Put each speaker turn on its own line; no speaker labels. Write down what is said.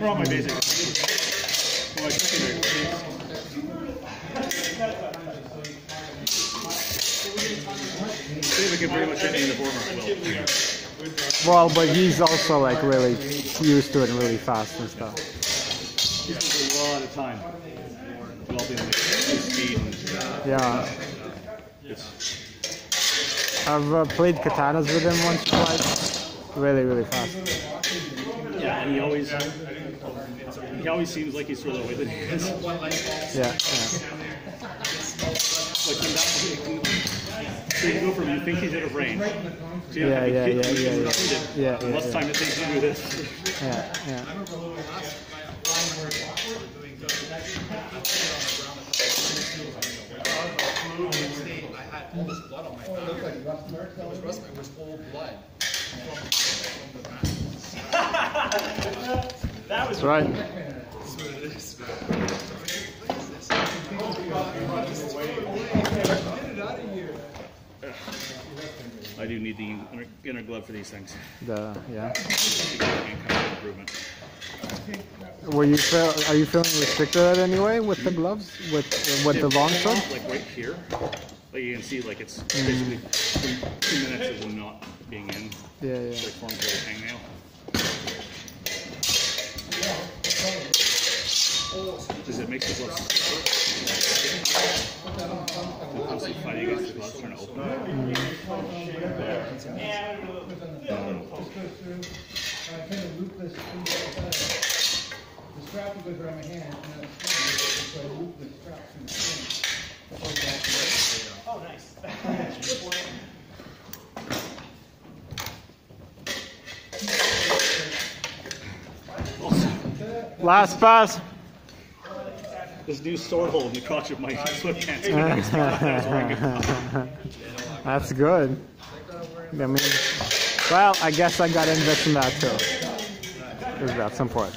We're my basic. Well. David can pretty much hit me in the former well.
Well, but he's also like really used to it and really fast and stuff.
He spends a lot of time developing like, his speed and
Yeah.
it's
I've uh, played katanas with him once or twice. Really, really fast.
yeah, and he always he always seems like he's further away than he is.
Yeah. yeah.
Like when that, so you go from you think he's out of range. to
Yeah,
having
yeah,
hit
yeah, yeah, yeah.
it.
Yeah, yeah,
Less
yeah.
time it takes to do this.
Yeah, yeah.
I had all this blood on my finger. It was rust, it was old blood.
That's right.
I do need the inner, inner glove for these things.
The yeah.
And kind of improvement.
Were you feel, are you feeling restricted anyway with the gloves with with the long sword?
Like right here, like you can see, like it's mm. basically two, two minutes of them not being in.
Yeah, yeah.
Like forms like a hangnail. Does it make the gloves? Constantly fighting against the gloves, trying to open them.
I kind of loop this through the side. The strap goes my hand, and then so I loop the strap through the thing.
Last pass.
This new sword hole in the crotch of my sweatpants. is gonna explode. That was wrong.
That's good. I mean, well, I guess I got to invest in that too. Because that's important.